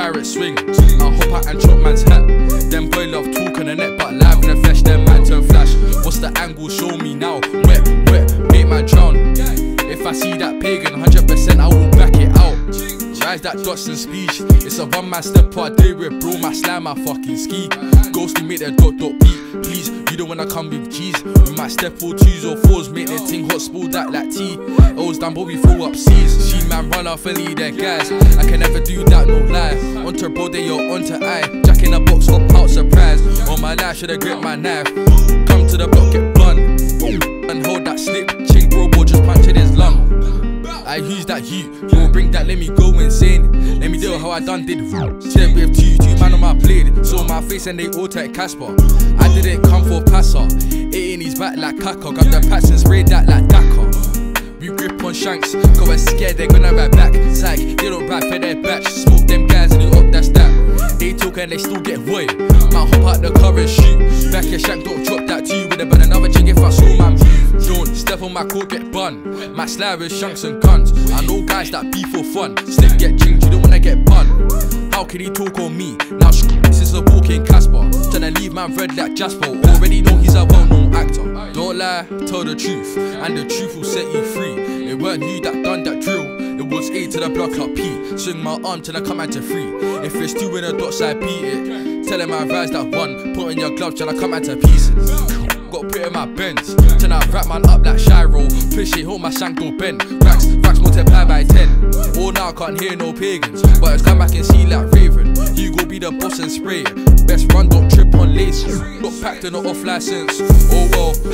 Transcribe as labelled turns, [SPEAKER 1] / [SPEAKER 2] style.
[SPEAKER 1] pirate swing. I hop out and chop man's hat. Them boy love talking the net, but live in the flesh, them man turn flash. What's the angle? Show me now. Wet, wet, make man drown. If I see that pagan, 100% I will back it out. Rise that Dotson speech. It's a one man step I do with bro, my slam, my fucking ski. Ghost to make that dot dot beat. Please, you don't wanna come with G's. We might step for twos or fours, make the ting hot, spoil that like tea. O's down, but we throw up C's. She man run off and lead their guys. I can never do that, you're onto I. Jack in the box, hop out, surprise. On my life, should've gripped my knife. Come to the block, get blunt. And hold that slip. Ching bro, just in his lung. I use that you, you bring that, let me go insane. Let me do how I done did. Check with two, two man on my blade. Saw my face and they all take Casper. I didn't come for passer. It in his back like Kaka. Got the pats and sprayed that like Dakar. We grip on shanks, cause we're scared they're gonna ride and they still get void. Man, hop out the car and shoot. Back your shank, don't drop that to you with burn another chick if I saw move. Don't step on my court, get bun. My slab with shanks and guns. I know guys that be for fun. Slip get chinged, you don't wanna get bun. How can he talk on me? Now this is a walking Casper. Tryna leave man red like Jasper. Already know he's a well-known actor. Don't lie, tell the truth, and the truth will set you free. It weren't you that done that. It was A to the block up P. Swing my arm till I come out to three. If it's two in the dots, I beat it. Tell him I rise that one. Put in your gloves till I come out to pieces. Got put in my bends. Till I wrap man up like Shiro. Push it, hold my shank don't bend. Racks, racks multiply by 10. All now can't hear no pagans. But it's come back and see like Raven. You go be the boss and spray it. Best run, don't trip on laces. Got packed in the off license. Oh well,